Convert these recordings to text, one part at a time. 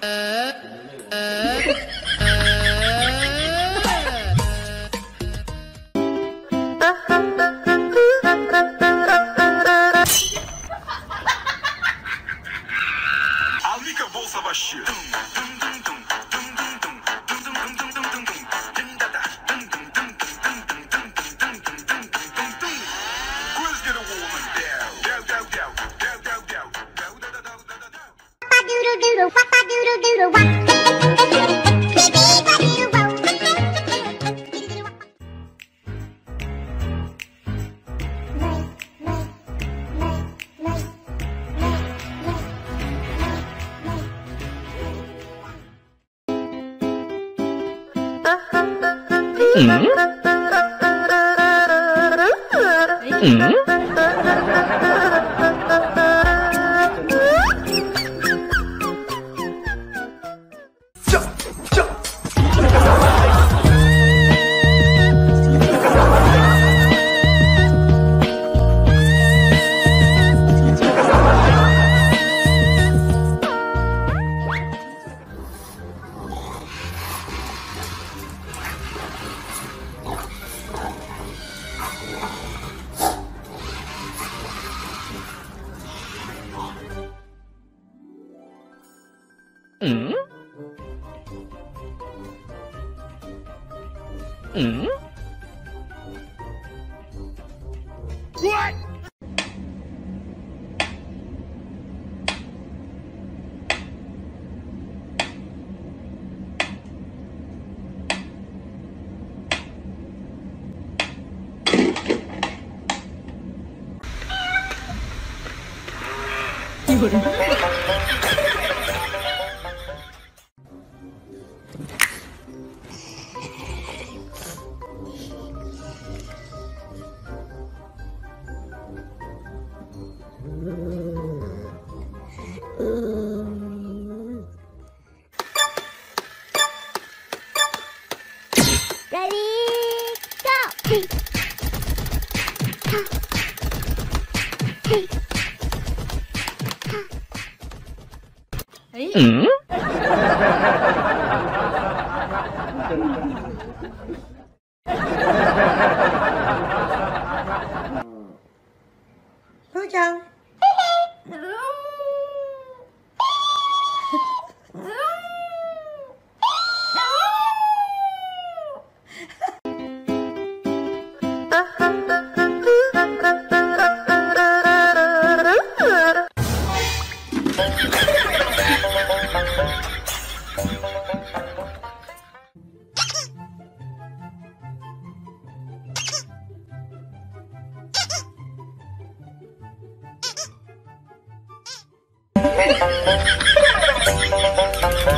呃呃。Mm-hmm. Hmm? 嗯？嗯？What？有人。Ừ. Phương Trần Ha ha ha!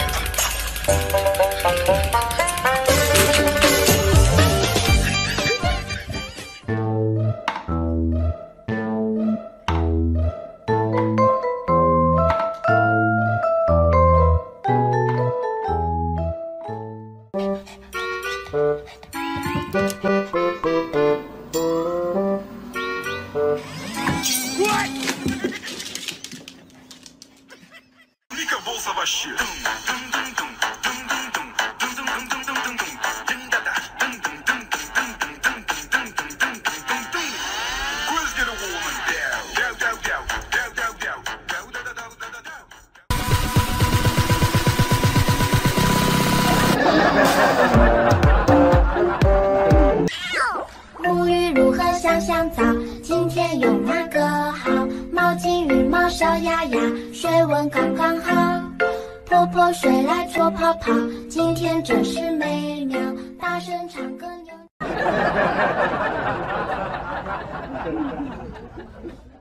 香香皂？今天用哪个好？毛巾、浴帽、小鸭鸭，水温刚刚好。泼泼水来搓泡泡，今天真是美妙。大声唱歌扭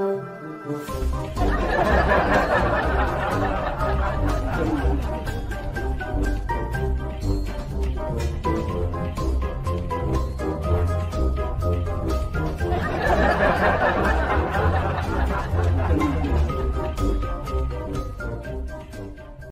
哈哈哈哈哈哈哈哈哈哈哈哈。